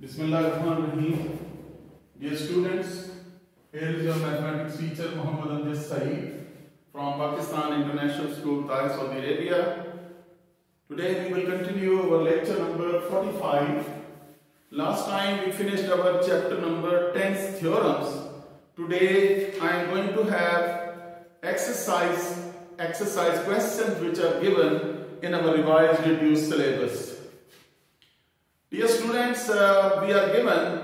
Bismillahirrahmanirrahim. Dear students, here is your mathematics teacher Muhammad Amjad Saeed from Pakistan International School, Taif, Saudi Arabia. Today we will continue our lecture number 45. Last time we finished our chapter number 10 theorems. Today I am going to have exercise exercise questions which are given in our revised reduced syllabus. Dear students, uh, we are given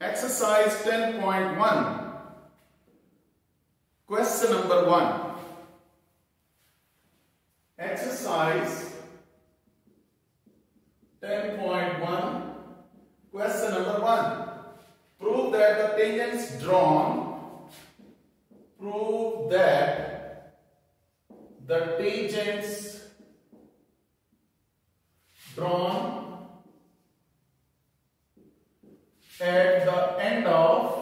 exercise 10.1. Question number 1. Exercise 10.1. Question number 1. Prove that the tangents drawn prove that the tangents drawn at the end of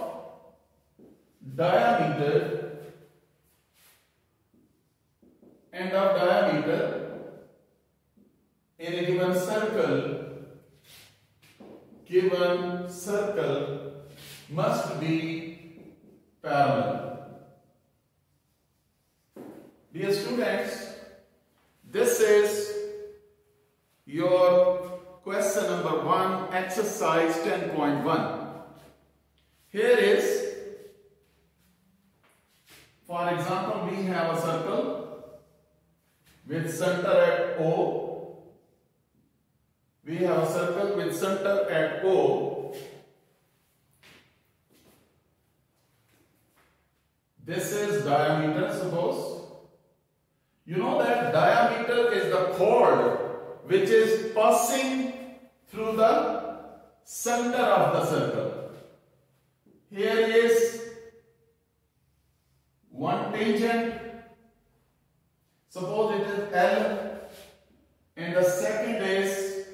diameter end of diameter in a given circle given circle must be parallel. Dear students this is your question number 1 exercise 10.1 here is for example we have a circle with center at O. We have a circle with center at O. This is diameter suppose. You know that diameter is the chord which is passing through the center of the circle. Here is one tangent. Suppose it is L and the second is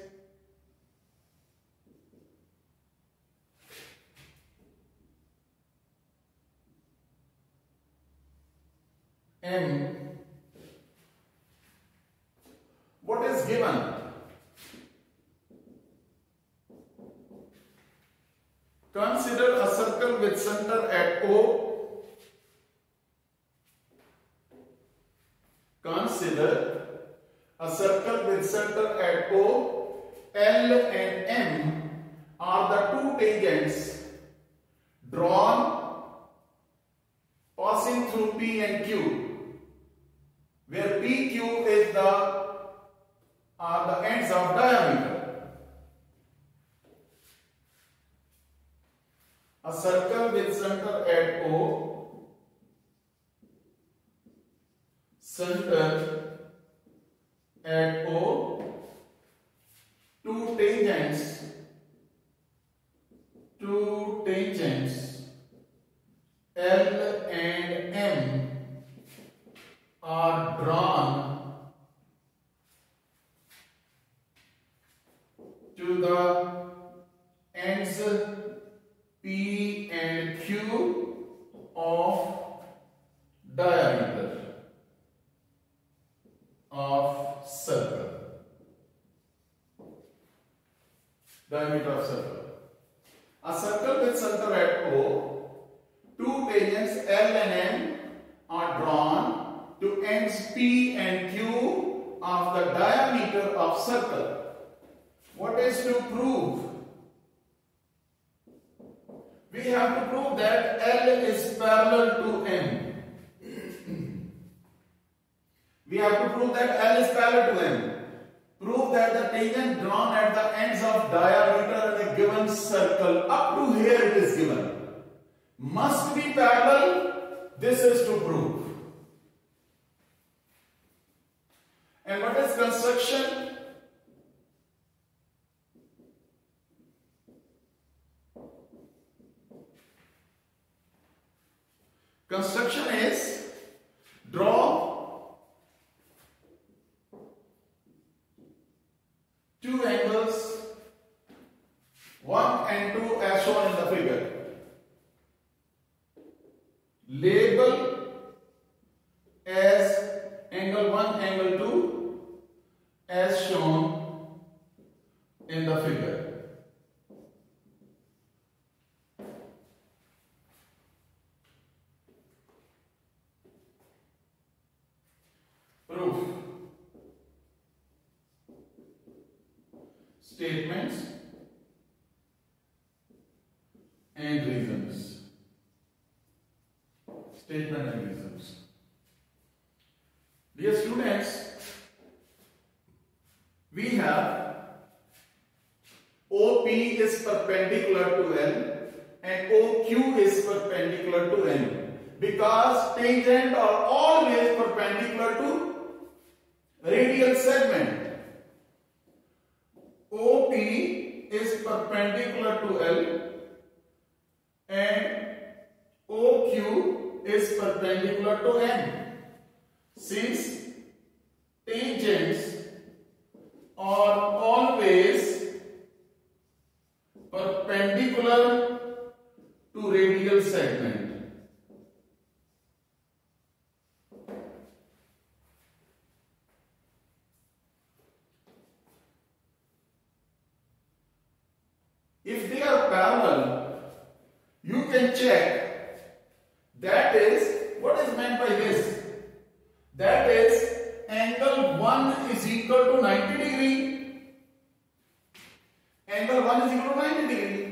M. What is given? Consider a circle with center at O. Consider a circle with center at O. L and M are the two tangents drawn passing through P and Q, where PQ is the are the ends of diameter. A circle with center at O, center at O, two tangents, two tangents L and M are drawn to the ends P and Q of diameter of circle. Diameter of circle. A circle with center at O, two tangents L and M are drawn to ends P and Q of the diameter of circle. What is to prove? We have to prove that L is parallel to M. we have to prove that L is parallel to M. Prove that the tangent drawn at the ends of diameter in a given circle, up to here it is given, must be parallel. This is to prove. And what is construction? Construction is draw two angles, one and two as shown in the figure. Label as angle 1, angle 2 as shown in the figure. statements and reasons. Statement and reasons. Dear students, we have OP is perpendicular to L and OQ is perpendicular to N because tangent are always perpendicular to radial segment. OP is perpendicular to L and OQ is perpendicular to N. Since tangents are always perpendicular to radial segment. If they are parallel, you can check. That is, what is meant by this? That is, angle 1 is equal to 90 degree. Angle 1 is equal to 90 degree.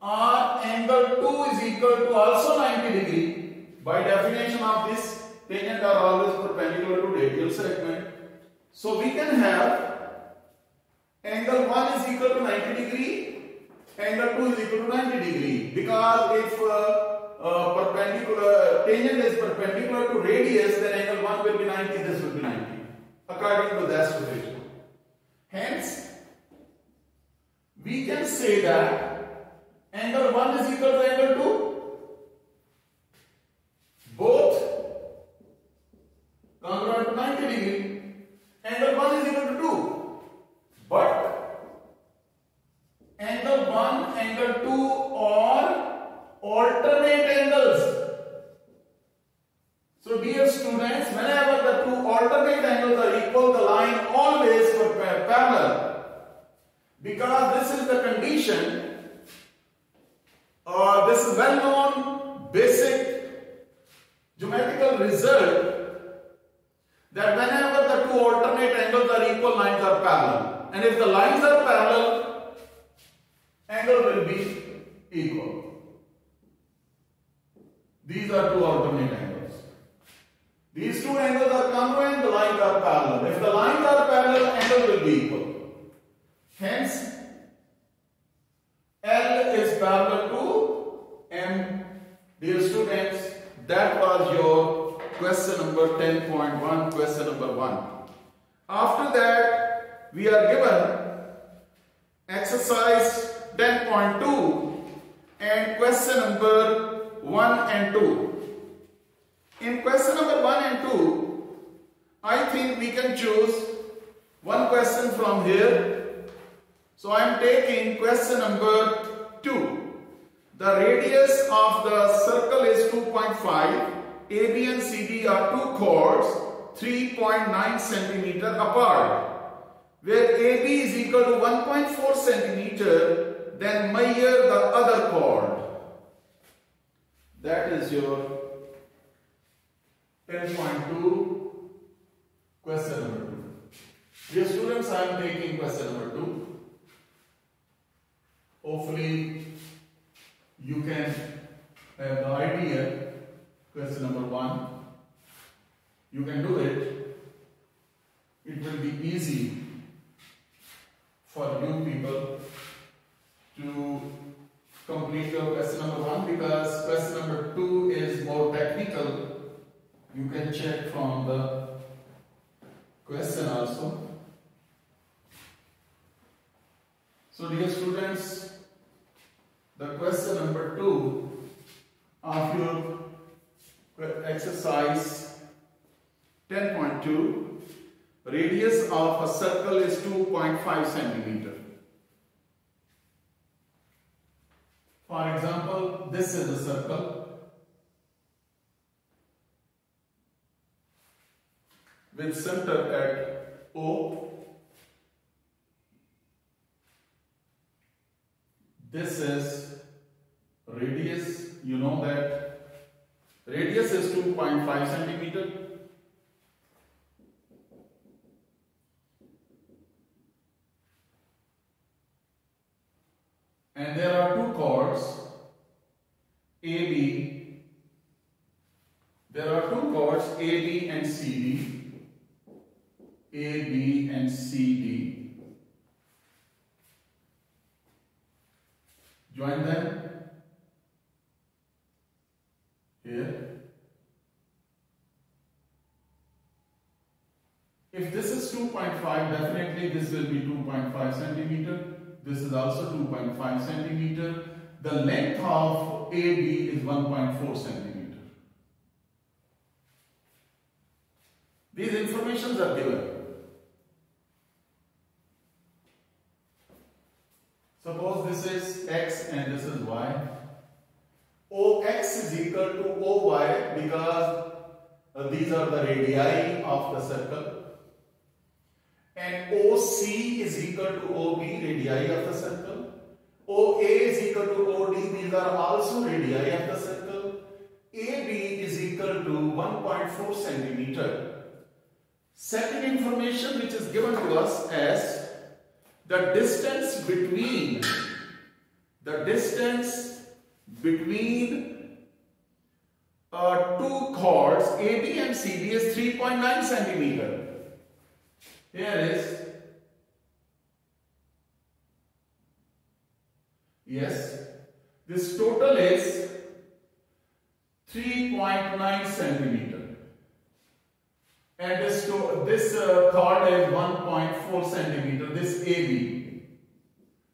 Or angle 2 is equal to also 90 degree. By definition of this, tangent are always perpendicular to radial segment. So we can have angle 1 is equal to 90 degree angle 2 is equal to 90 degree because if uh, uh, perpendicular tangent is perpendicular to radius then angle 1 will be 90 this will be 90 according to that equation hence we can say that angle 1 is equal to angle 2 both congruent to 90 degree angle 1 is equal to 2 but angle 1, angle 2 are alternate angles. So dear students, whenever the two alternate angles are equal, the line always will be parallel. Because this is the condition, this is well known basic geometrical result that whenever the two alternate angles are equal, lines are parallel. And if the lines are parallel, angle will be equal. These are two alternate angles. These two angles are congruent, the lines are parallel. If the lines are parallel, angle will be equal. Hence, L is parallel to M. Dear students, that was your question number 10.1, question number 1. After that, we are given exercise 10.2 and question number 1 and 2. In question number 1 and 2, I think we can choose one question from here. So I am taking question number 2. The radius of the circle is 2.5. AB and CD are two chords 3.9 centimeter apart. Where AB is equal to 1.4 centimeter, then measure the other chord. That is your 10.2 question number 2. Dear students, I am taking question number 2. Hopefully, you can have the idea. Question number 1. You can do it. It will be easy for you people to complete your question number 1 because question number 2 is more technical. You can check from the question also. So dear students, the question number 2 of your exercise 10.2 radius of a circle is 2.5 centimeter. For example, this is a circle with center at O. This is radius, you know that radius is 2.5 centimeter. and there are two chords AB. There are two chords AB and CD. AB and CD. Join them here. If this is 2.5, this will be 2.5 centimeter. This is also 2.5 centimeter. The length of AB is 1.4 centimeter. These informations are given. Suppose this is x and this is y. OX is equal to OY because these are the radii of the circle. And OC is equal to OB, radii of the circle. OA is equal to OD, these are also radii of the circle. AB is equal to 1.4 centimeter. Second information which is given to us as the distance between the distance between uh, two chords AB and CD is 3.9 centimeter. Here is. Yes. This total is 3.9 centimeter. And this this uh, chord is 1.4 centimeter this AB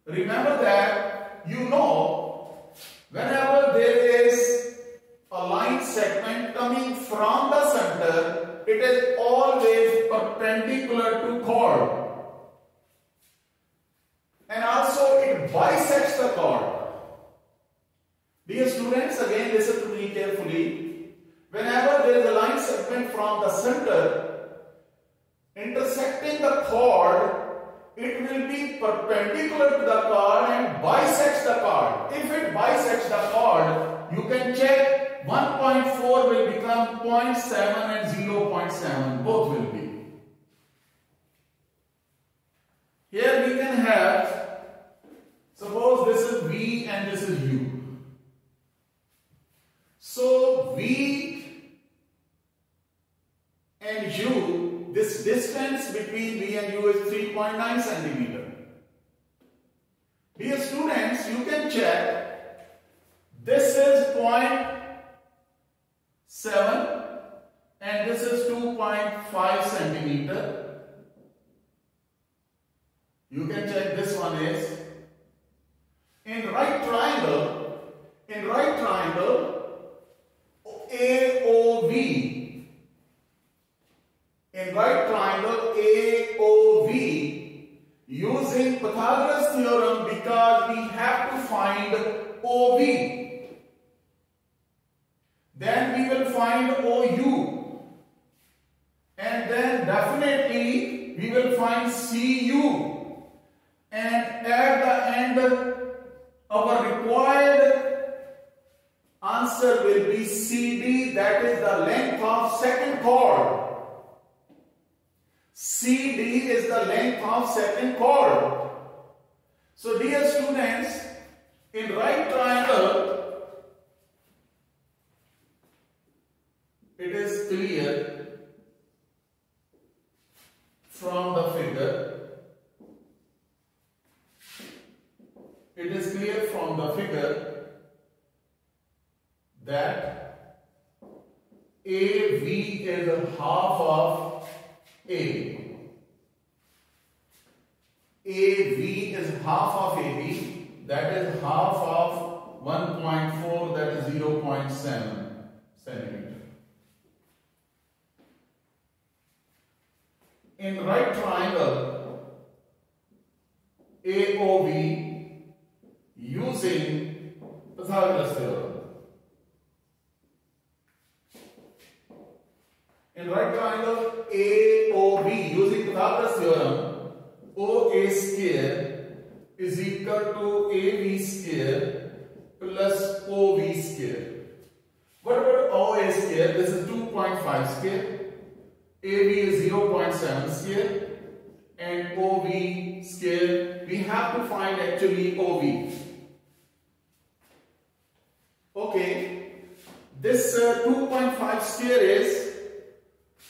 remember that you know whenever there is a line segment coming from the center it is always perpendicular to chord. And also it bisects the chord. Dear students again listen to me carefully. Whenever there is a line segment from the center intersecting the chord, it will be perpendicular to the chord and bisects the chord. If it bisects the chord, you can check 1.4 will become 0.7 and 0.7, both will be. Here we can have, suppose this is V and this is U. So V and u, this distance between v and u is 3.9 centimeter. Dear students, you can check. This is 0.7 and this is 2.5 centimeter. You can check this one is. In right triangle, in right triangle, AOV in right triangle AOV using Pythagoras theorem because we have to find OV. Then we will find OU. And then definitely we will find CU. And at the end our required answer will be CD that is the length of second chord. CD is the length of second chord. So dear students, in right triangle, it is clear from the figure, it is clear from the figure that AV is half of AB. AV is half of AB, that is half of 1.4, that is 0.7 centimeter. In right triangle, AOB using Pythagoras theorem. In right triangle AOB using Pythagoras theorem, OA square is equal to AB square plus OB square. What about OA square? This is 2.5 square. AB is 0.7 square. And OB square, we have to find actually OB. Okay, this uh, 2.5 square is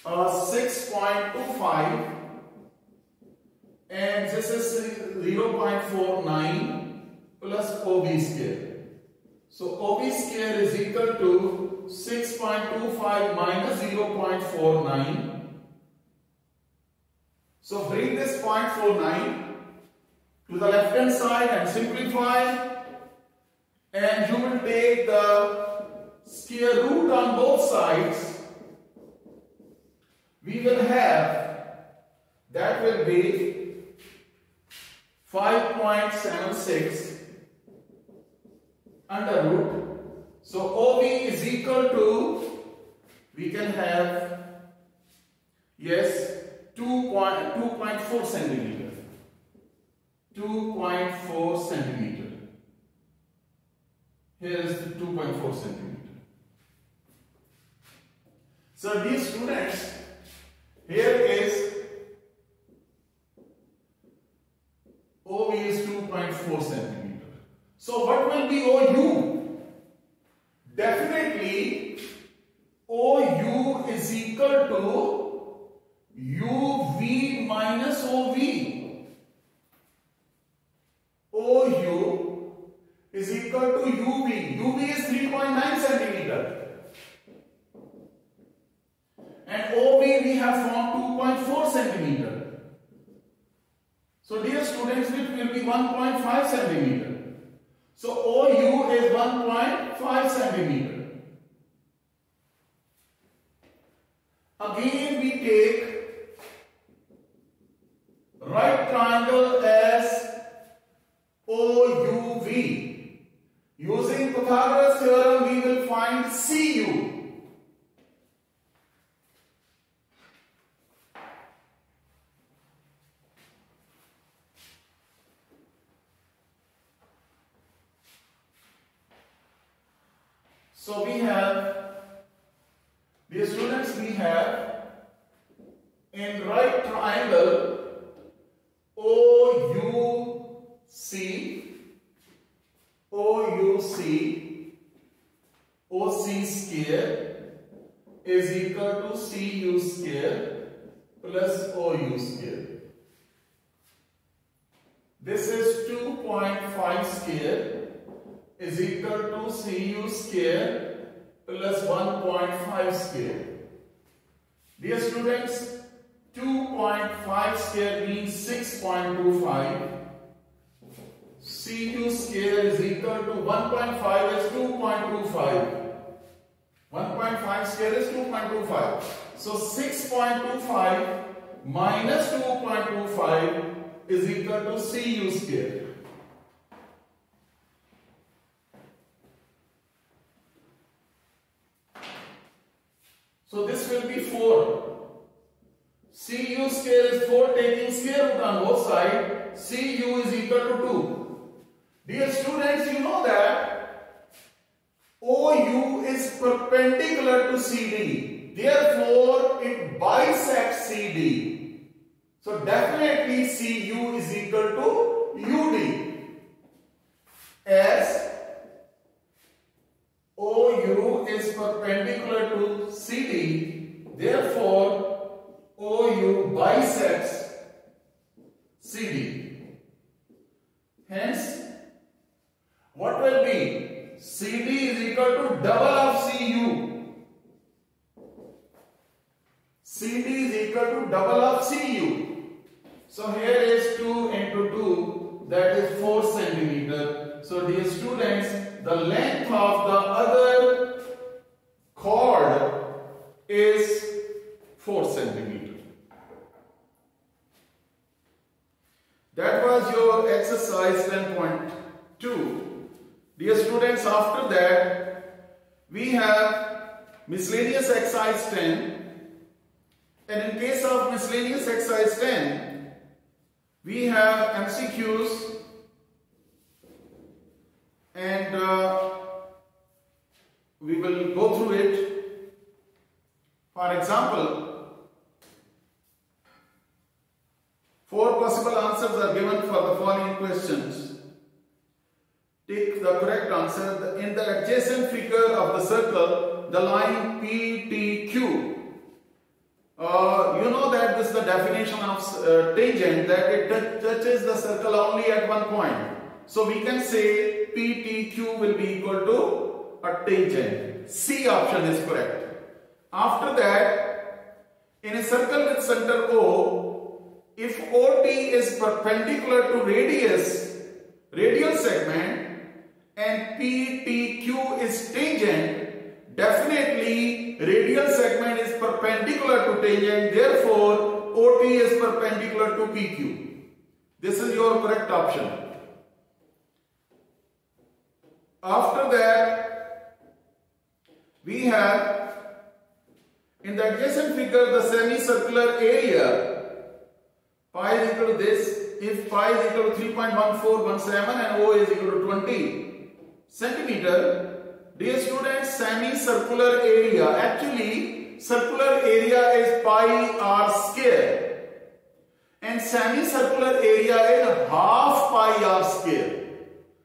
uh, 6.25 and this is 0.49 plus OB square. So OB square is equal to 6.25 minus 0.49. So bring this 0.49 to the left hand side and simplify and you will take the square root on both sides. We will have that will be 5.76 under root. So OB is equal to, we can have, yes, 2.4 centimeter. 2.4 centimeter. Here is the 2.4 centimeter. So these students, here is OV is 2.4 centimeter. So what will be OU? Definitely OU is equal to UV minus OV. OU is equal to UV. UV is 3.9 centimeter. And OV we have found 2.4 centimeter. So dear students, it will be 1.5 centimeter. So OU is 1.5 centimeter. Again we take right triangle as OUV. Using Pythagoras theorem we will find CU. So we have, dear students, we have in right triangle OUC, OUC, OC square is equal to CU square plus OU square. This is 2.5 square is equal to Cu square plus 1.5 square. Dear students, 2.5 square means 6.25. Cu square is equal to 1.5 is 2.25. 1.5 square is 2.25. So 6.25 minus 2.25 is equal to Cu square. So this will be 4. Cu square is 4 taking square root on both sides. Cu is equal to 2. Dear students, you know that OU is perpendicular to CD. Therefore, it bisects CD. So definitely CU is equal to UD. As OU is perpendicular to CD, therefore OU bisects CD. Hence, what will be? CD is equal to double of CU. CD is equal to double of CU. So here is 2 into 2, that is 4 centimeter. So dear students, the length of the other chord is 4 centimeter. That was your exercise 10.2. Dear students, after that, we have miscellaneous exercise 10. And in case of miscellaneous exercise 10, we have MCQs and uh, through it. For example, four possible answers are given for the following questions. take the correct answer. In the adjacent figure of the circle, the line PTQ. Uh, you know that this is the definition of uh, tangent that it touches the circle only at one point. So we can say PTQ will be equal to a tangent. C option is correct. After that, in a circle with center O, if OT is perpendicular to radius, radial segment, and PTQ is tangent, definitely radial segment is perpendicular to tangent, therefore OT is perpendicular to PQ. This is your correct option. After that, we have in the adjacent figure the semicircular area pi is equal to this. If pi is equal to 3.1417 and O is equal to 20 centimeter, dear students, semicircular area actually circular area is pi r square and semicircular area is half pi r square.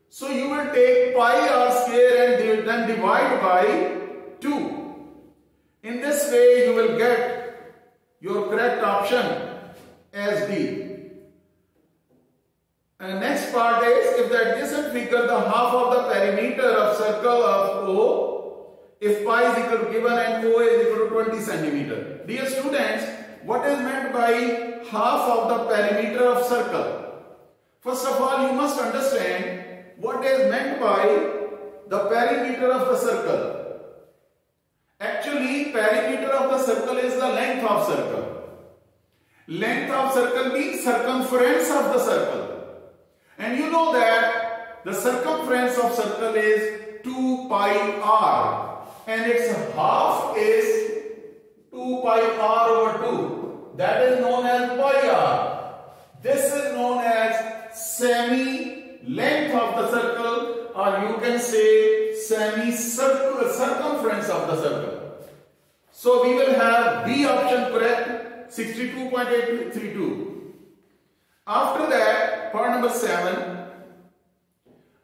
So you will take pi r square and then divide by 2. In this way you will get your correct option as D. And next part is if the adjacent figure the half of the perimeter of circle of O if pi is equal to given and O is equal to 20 centimeter. Dear students, what is meant by half of the perimeter of circle? First of all, you must understand what is meant by the perimeter of the circle. Actually, perimeter of the circle is the length of circle. Length of circle means circumference of the circle. And you know that the circumference of circle is 2 pi r and its half is 2 pi r over 2. That is known as pi r. This is known as semi length of the circle or you can say semi-circular circumference of the circle. So we will have B option correct 62.832. After that part number 7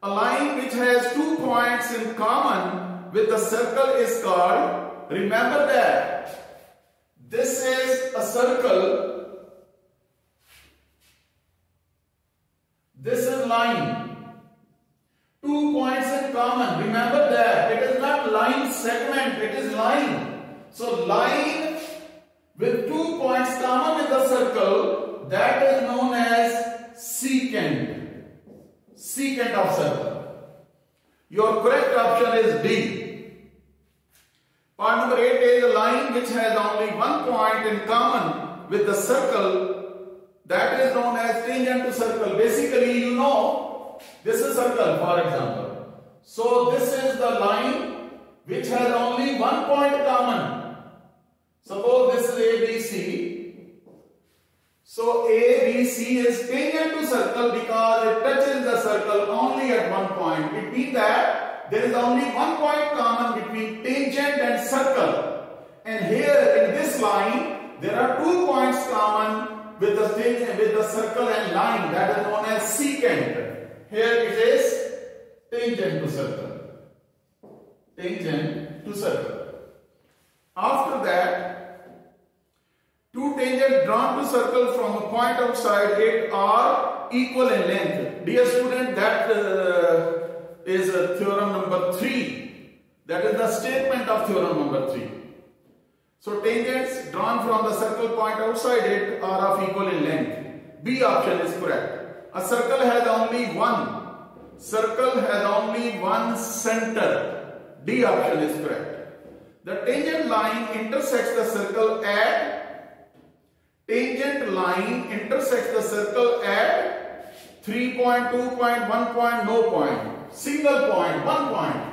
a line which has two points in common with the circle is called remember that this is a circle This is line. Two points in common. Remember that. It is not line segment. It is line. So line with two points common with the circle that is known as secant. Secant of circle. Your correct option is D. Part number 8 is a line which has only one point in common with the circle that is known as tangent to circle. Basically, you know, this is circle for example. So this is the line which has only one point common. Suppose this is ABC. So ABC is tangent to circle because it touches the circle only at one point. It means that there is only one point common between tangent and circle. And here in this line, there are two points common with the with the circle and line that is known as secant. Here it is tangent to circle. Tangent to circle. After that, two tangents drawn to circle from a point outside it are equal in length. Dear student, that uh, is a theorem number 3. That is the statement of theorem number 3. So tangents drawn from the circle point outside it are of equal in length. B option is correct. A circle has only one. Circle has only one center. D option is correct. The tangent line intersects the circle at tangent line intersects the circle at 3 point, 2 point, 1 point, no point. Single point, one point.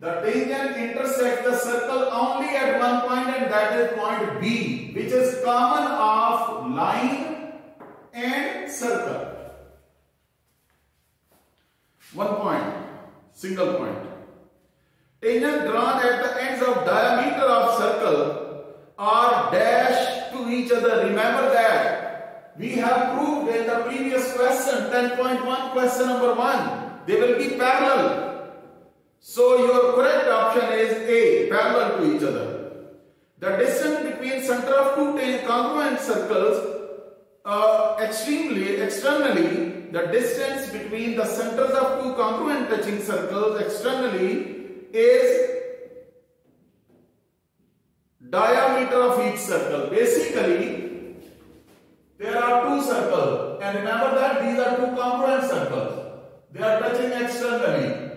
The tangent intersects the circle only at one point and that is point B which is common of line and circle. One point, single point. Tangent drawn at the ends of diameter of circle are dashed to each other. Remember that. we have proved in the previous question 10.1 question number 1 they will be parallel so your correct option is a parallel to each other the distance between center of two congruent circles extremely externally the distance between the centers of two congruent touching circles externally is diameter of each circle basically there are two circles and remember that these are two congruent circles. They are touching externally.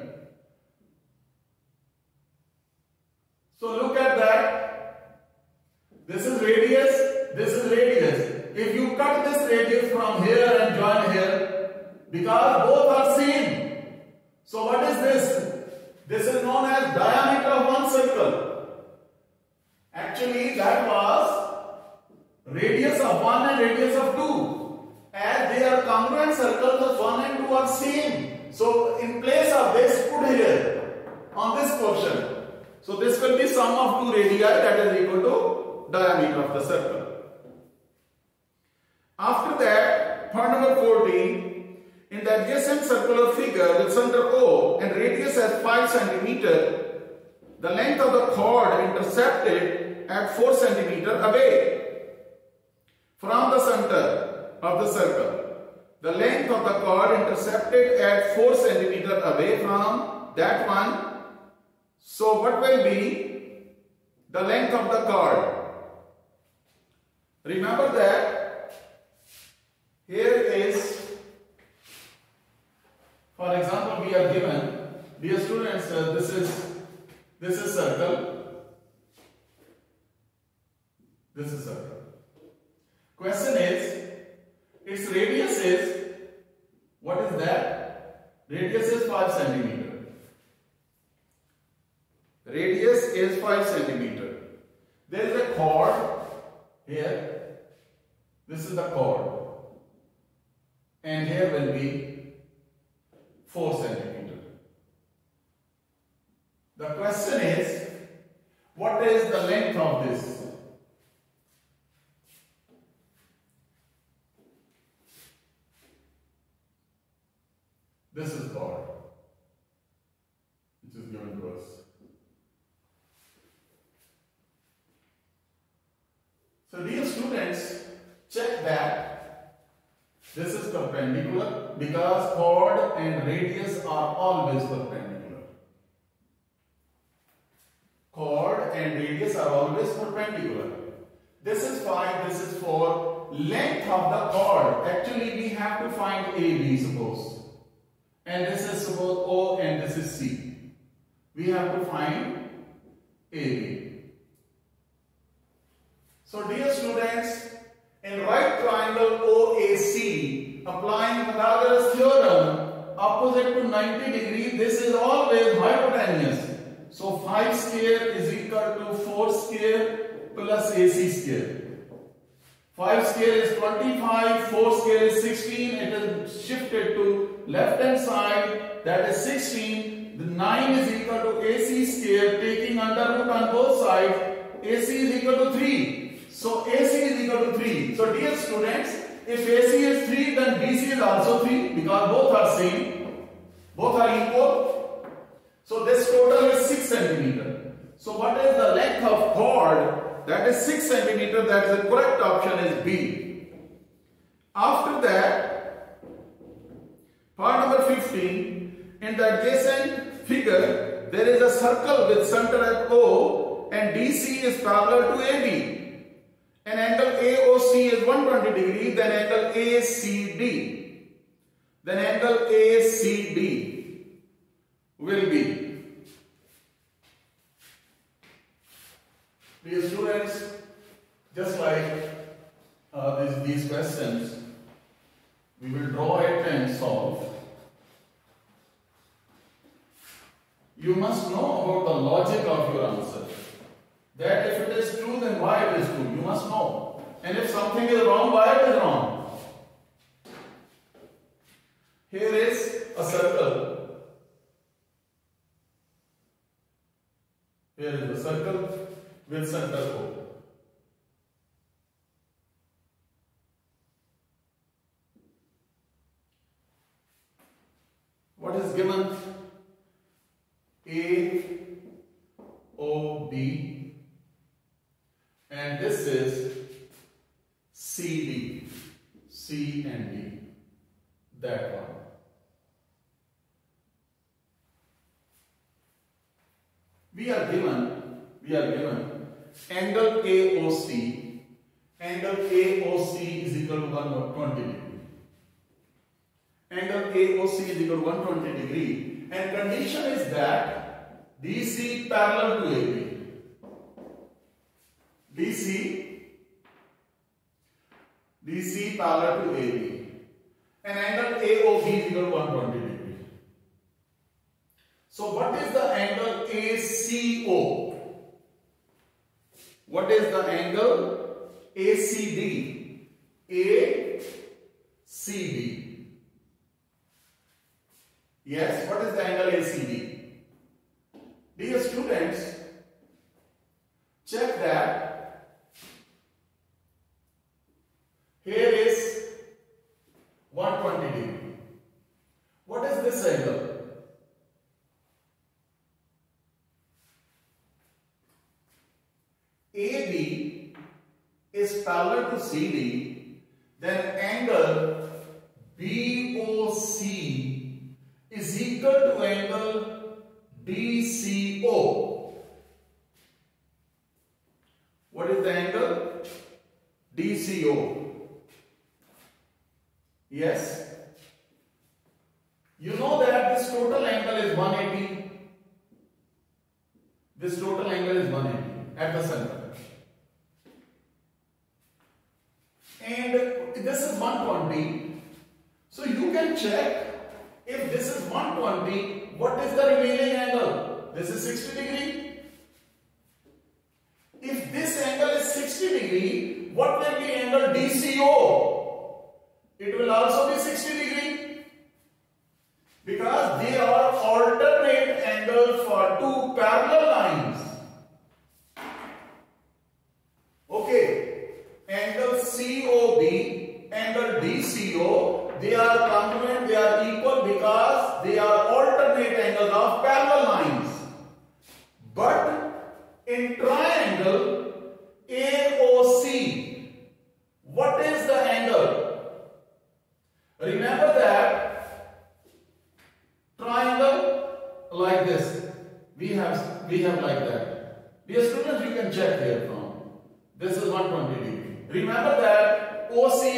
So look at that. This is radius, this is radius. If you cut this radius from here and join here, because both are same. So what is this? This is known as diameter of one circle. Actually that was radius of 1 and radius of 2. As they are congruent circles, the 1 and 2 are same. So in place of this, put here on this portion. So this will be sum of two radii that is equal to diameter of the circle. After that, part number 14, in the adjacent circular figure with center O and radius 5 centimeter, the length of the chord intercepted at 4 centimeter away from the center of the circle. The length of the chord intercepted at 4 centimeter away from that one. So what will be the length of the chord? Remember that here is, for example, we are given, dear students, uh, this is this is circle, this is circle. Question is, its radius is, what is that? Radius is 5 centimeter. Radius is 5 centimeter. There is a chord here. This is the chord. And here will be 4 centimeter. The question is, what is the length of this? This is chord, which is given to us. So dear students, check that this is perpendicular because chord and radius are always perpendicular. Chord and radius are always perpendicular. This is 5, this is 4. Length of the chord, actually we have to find AB suppose and this is suppose O and this is C. We have to find AB. So dear students, in right triangle OAC, applying Pythagoras theorem, opposite to 90 degree, this is always hypotenuse. So 5 square is equal to 4 square plus AC square. 5 square is 25, 4 square is 16, it is shifted to left hand side that is 16. The 9 is equal to AC square, taking under root on both sides. AC is equal to 3. So AC is equal to 3. So dear students, if AC is 3 then BC is also 3 because both are same. Both are equal. So this total is 6 centimeter. So what is the length of chord that is 6 centimeter. That is the correct option is B. After that, part number 15, in the adjacent figure, there is a circle with center at O and DC is parallel to AB. And angle AOC is 120 degree, then angle ACD. Then angle ACD will be Dear students, just like uh, these, these questions, we will draw it and solve. You must know about the logic of your answer. That if it is true, then why it is true. You must know. And if something is wrong, why it is wrong. Here is a circle. Here is the circle with center O. What is given? A, O, B, and this is C, D. C and D. That one. We are given, we are given angle AOC. Angle AOC is equal to 120 degree. Angle AOC is equal to 120 degree. And condition is that DC parallel to AB. DC DC parallel to AB. And angle AOB is equal to 120 degree. So what is the angle ACO? What is the angle ACD? ACD. Yes, what is the angle ACD? Dear students, check that here is 120 degree. What is this angle? AB parallel to CD, then angle BOC is equal to angle DCO. What is the angle? DCO. Yes. You know that this total angle is 180. This total angle is 180 at the center. And this is 120. So you can check if this is 120, what is the remaining angle? This is 60 degree.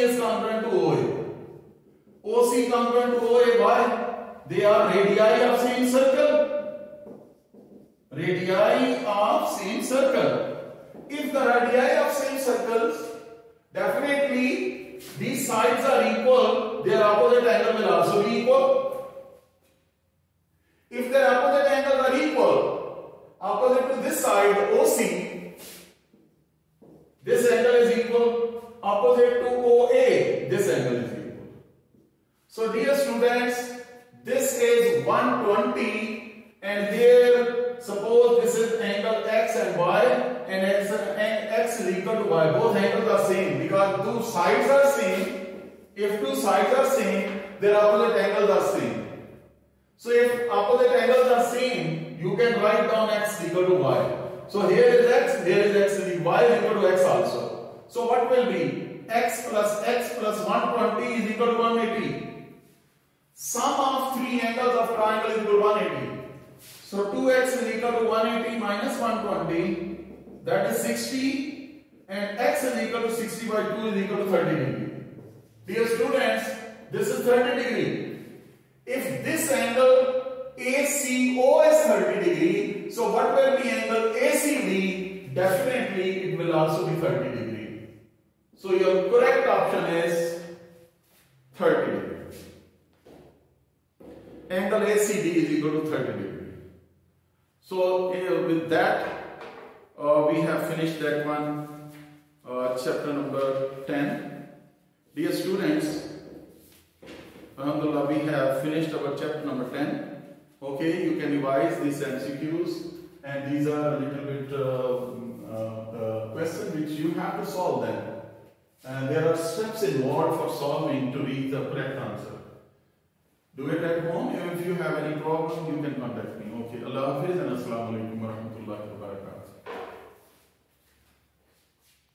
Is congruent to OA. OC congruent to OA. Why? They are radii of same circle. Radii of same circle. If the radii of same circles, definitely these sides are equal, their opposite angle will also be equal. If their opposite angles are equal, opposite to this side, OC, this angle is equal, opposite to OA, this angle is equal. So dear students, this is 120 and here suppose this is angle x and y and x, and x is equal to y. Both angles are same because two sides are same. If two sides are same, their opposite angles are same. So if opposite angles are same, you can write down x equal to y. So here is x, here is x, y is equal to x also. So what will be? x plus x plus 120 is equal to 180. Sum of three angles of triangle is equal to 180. So 2x is equal to 180 minus 120, that is 60, and x is equal to 60 by 2 is equal to 30 degree. Dear students, this is 30 degree. If this angle ACO is 30 degree, so what will be angle ACD? Definitely it will also be 30 degree. So your correct option is 30 degree. Angle ACD is equal to 30 degree. So uh, with that, uh, we have finished that one, uh, chapter number 10. Dear students, Alhamdulillah, we have finished our chapter number 10. Okay, you can revise these MCQs and these are a little bit uh, uh, questions which you have to solve them. And there are steps involved for solving to reach the correct answer. Do it at home. If you have any problem, you can contact me. Okay. Allah Hafiz and Assalamu Alaikum